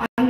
好像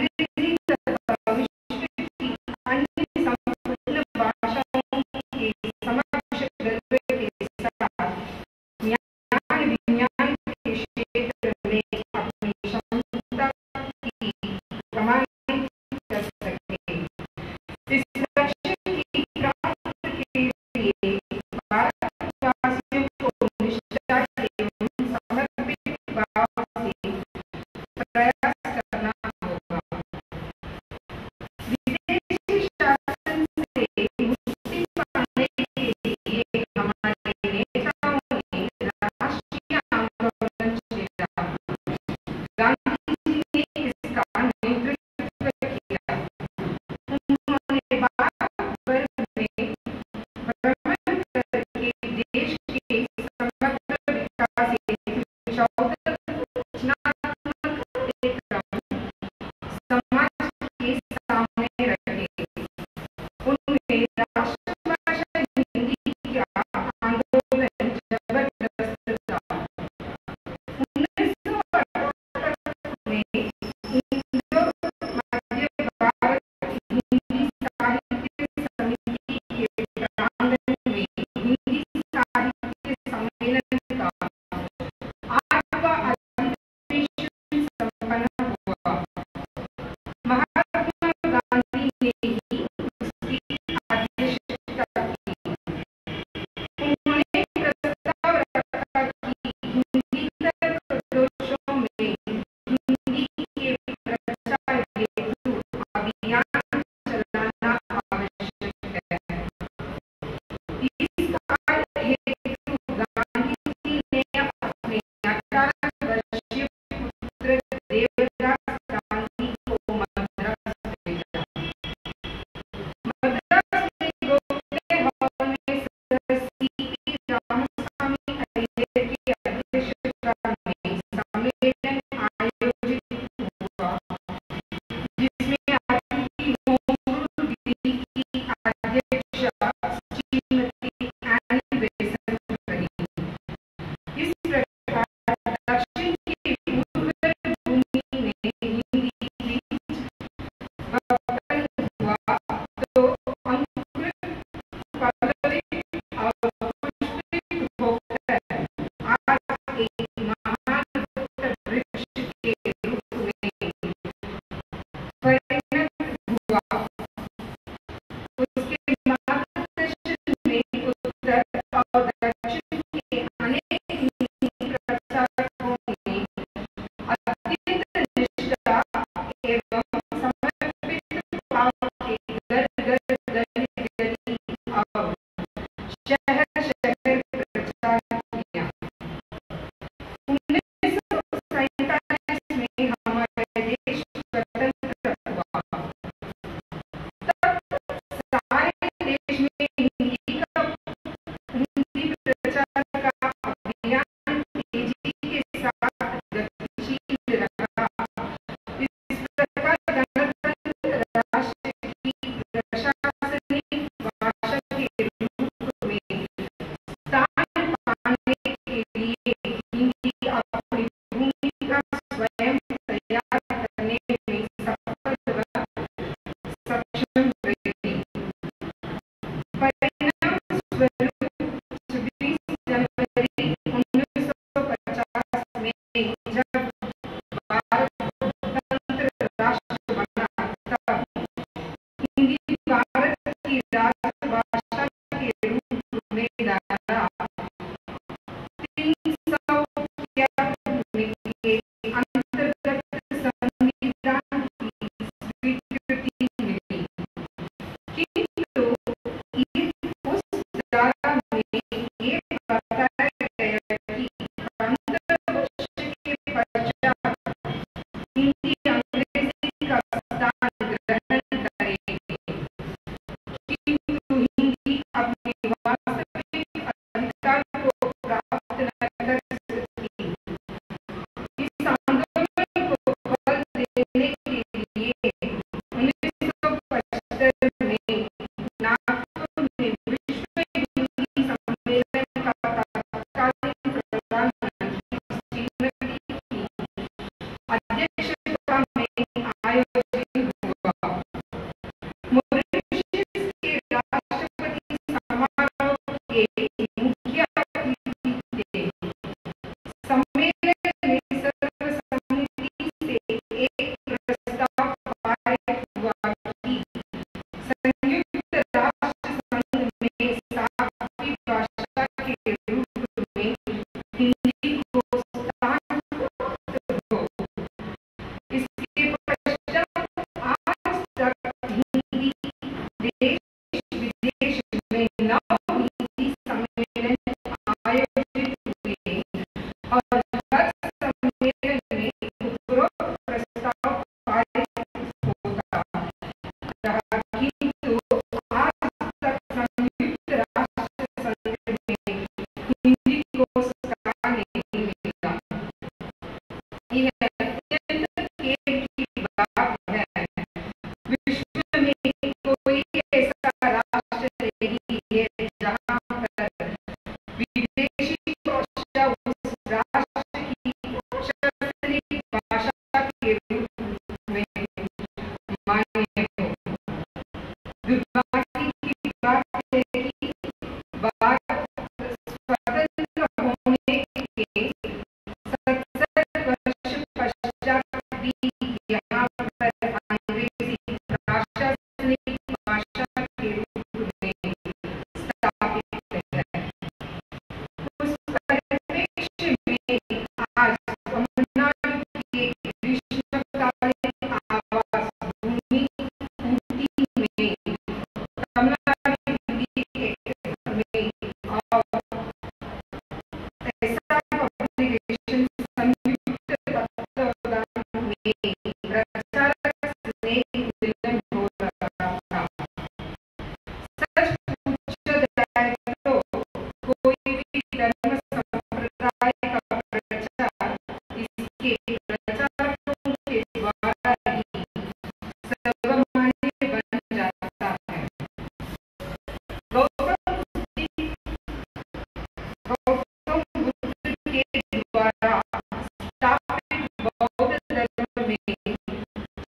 engage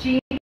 चीन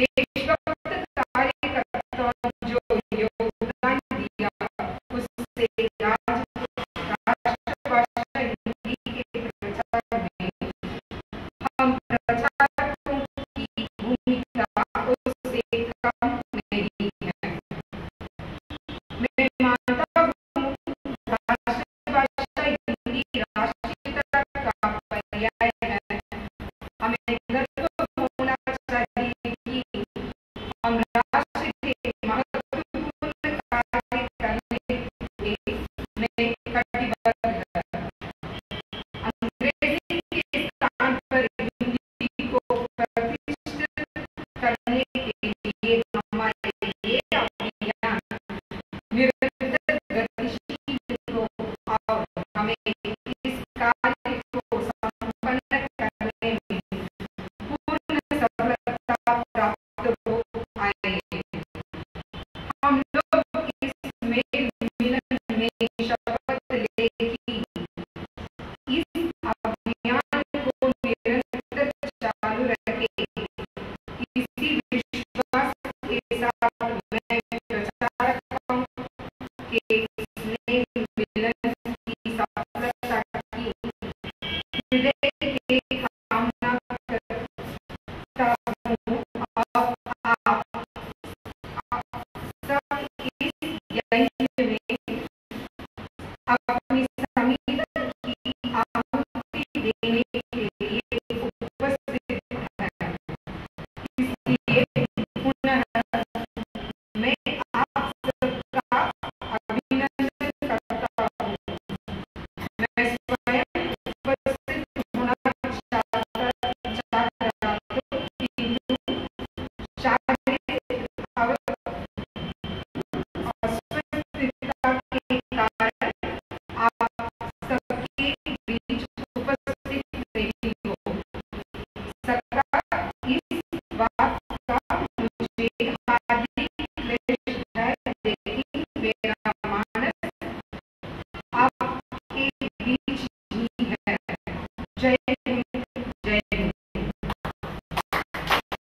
they green